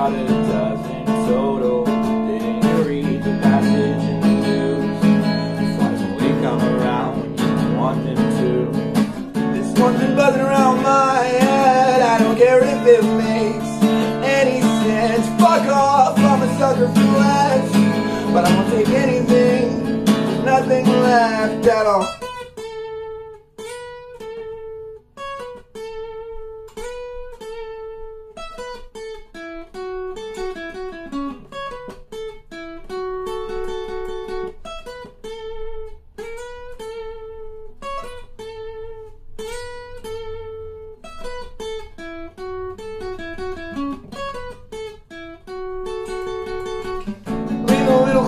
about a dozen total. Didn't you read the passage in the news? Flies only come around when you want them to. This one's been buzzing around my head. I don't care if it makes any sense. Fuck off, I'm a sucker for less. But I won't take anything, nothing left at all.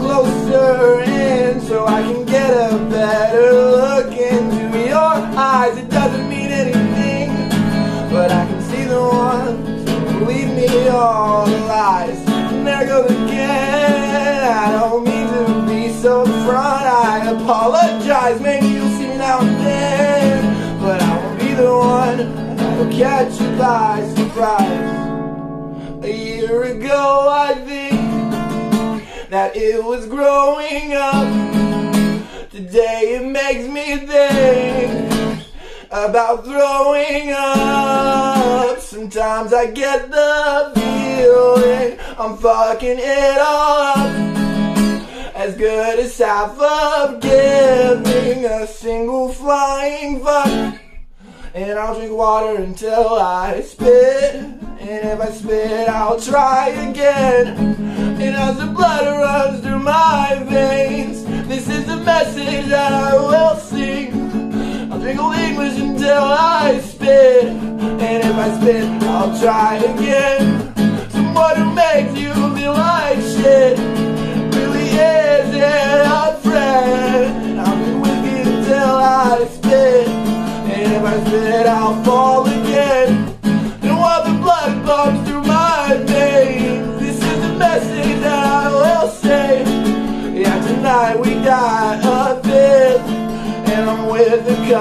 Closer in so I can get a better look into your eyes. It doesn't mean anything, but I can see the ones who leave me all the lies. And there goes again. I don't mean to be so front. I apologize. Maybe you'll see me now and then, but I won't be the one that'll catch you by surprise. A year ago, I think it was growing up. Today it makes me think about throwing up. Sometimes I get the feeling I'm fucking it all up. As good as half of giving a single flying fuck. And I'll drink water until I spit. And if I spit, I'll try again. And as the blood runs through my veins, this is the message that I will sing. I'll old English until I spit. And if I spit, I'll try again. Someone who makes you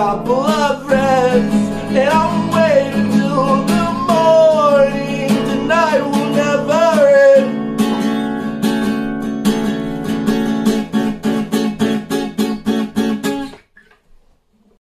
acabou.